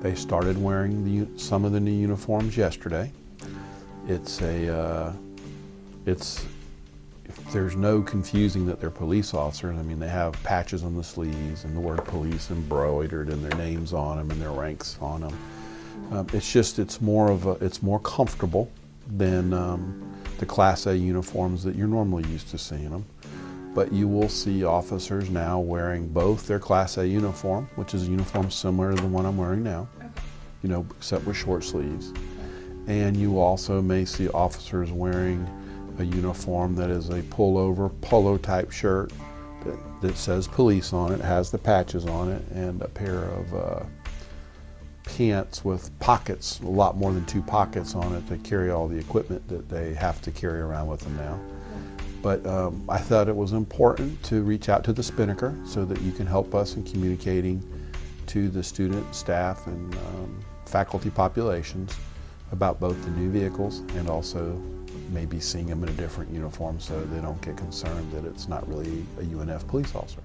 They started wearing the, some of the new uniforms yesterday. It's a, uh, it's, there's no confusing that they're police officers. I mean, they have patches on the sleeves and the word police embroidered and their names on them and their ranks on them. Um, it's just, it's more of a, it's more comfortable than um, the Class A uniforms that you're normally used to seeing them. But you will see officers now wearing both their Class A uniform, which is a uniform similar to the one I'm wearing now, you know, except with short sleeves. And you also may see officers wearing a uniform that is a pullover polo type shirt that, that says police on it, has the patches on it, and a pair of uh, pants with pockets, a lot more than two pockets on it to carry all the equipment that they have to carry around with them now. But um, I thought it was important to reach out to the Spinnaker so that you can help us in communicating to the student, staff, and um, faculty populations about both the new vehicles and also maybe seeing them in a different uniform so they don't get concerned that it's not really a UNF police officer.